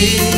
You.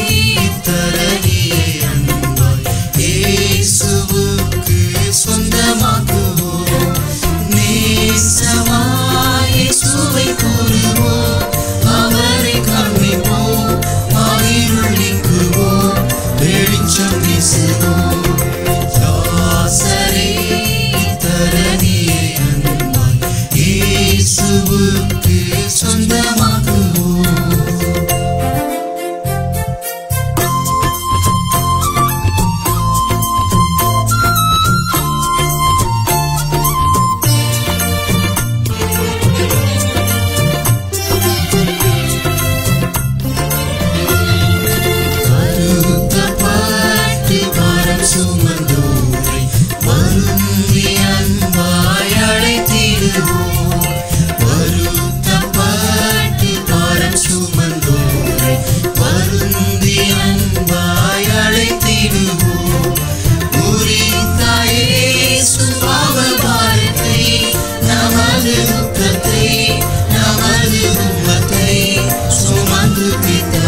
to be done.